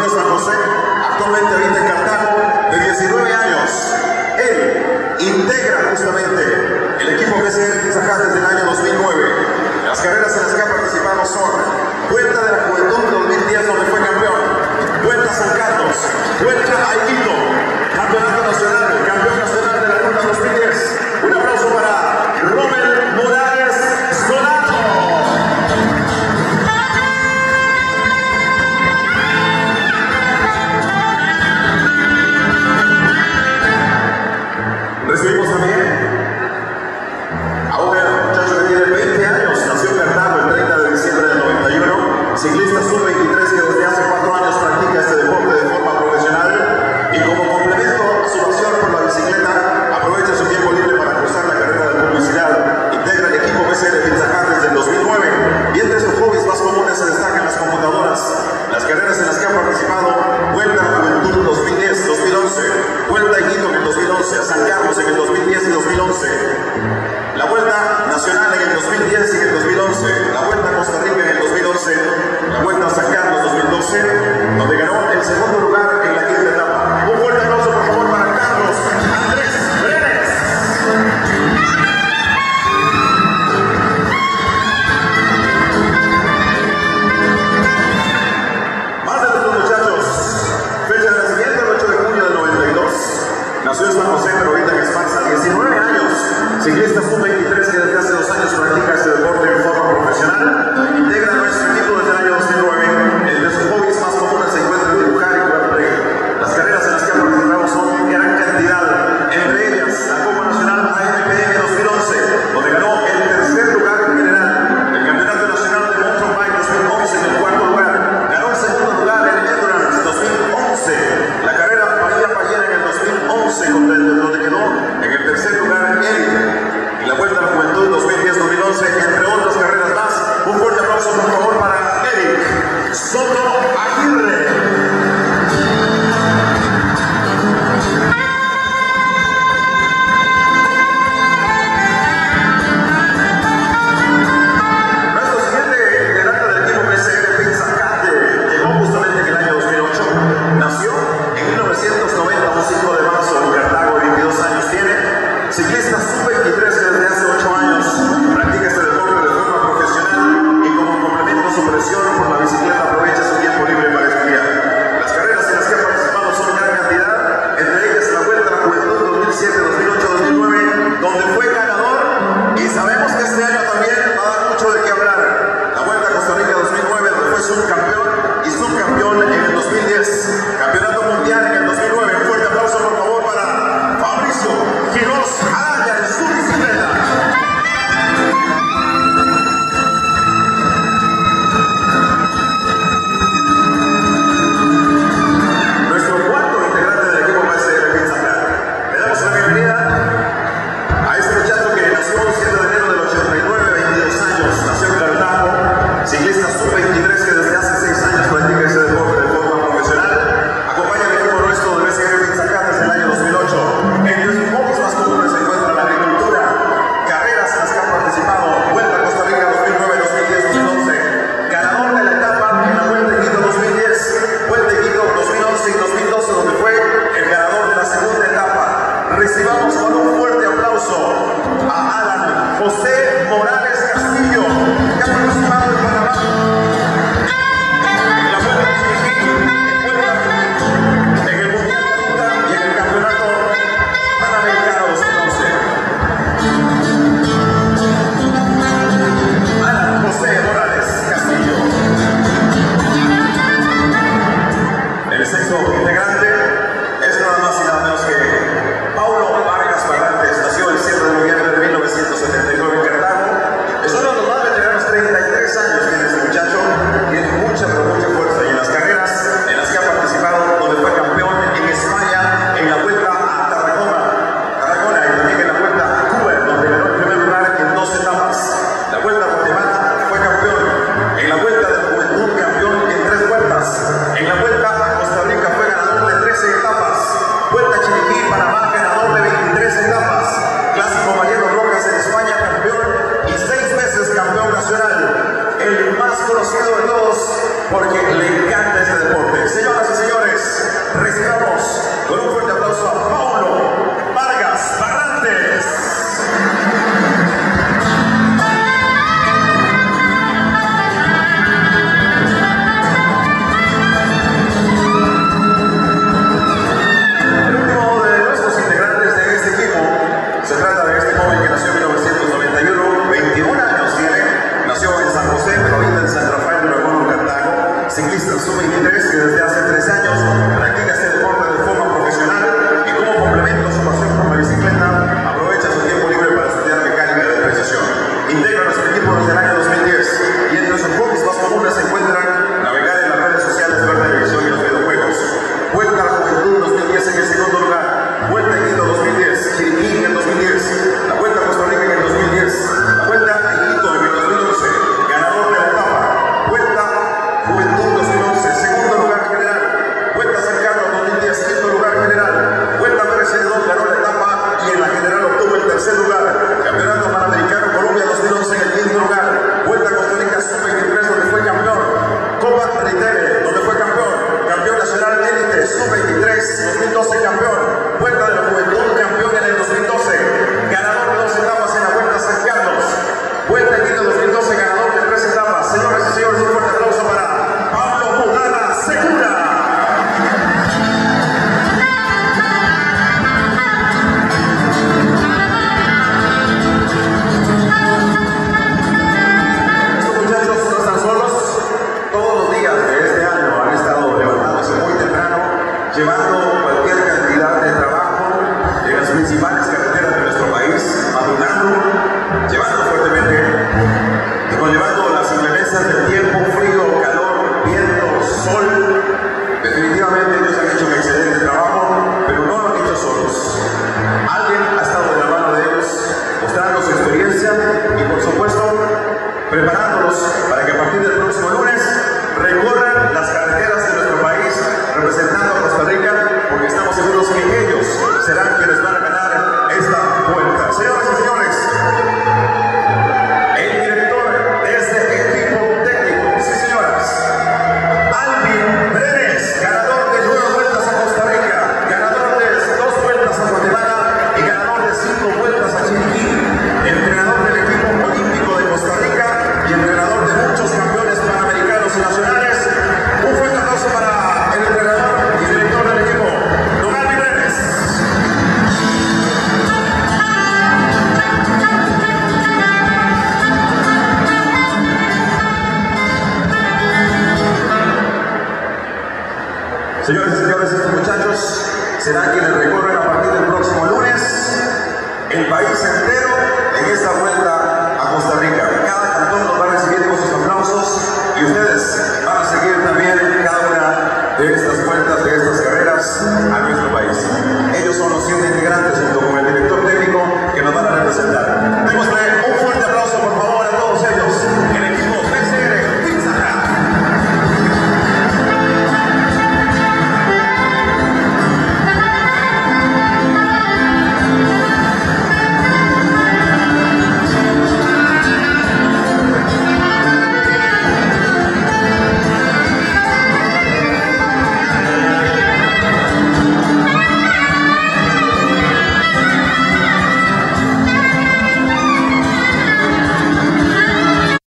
de San José, actualmente habita en Cartago, de 19 años. Él integra justamente el equipo PCR Pizajá desde el año 2009. Las carreras en las que ha participado son Vuelta de la Juventud 2010, donde fue campeón, Vuelta a San Carlos, Vuelta Are you arriesgado el país entero en esta vuelta